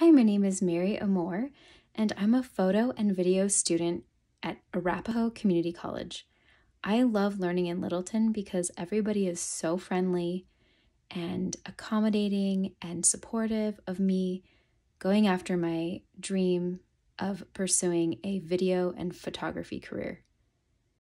Hi, my name is Mary Amore, and I'm a photo and video student at Arapahoe Community College. I love learning in Littleton because everybody is so friendly and accommodating and supportive of me going after my dream of pursuing a video and photography career.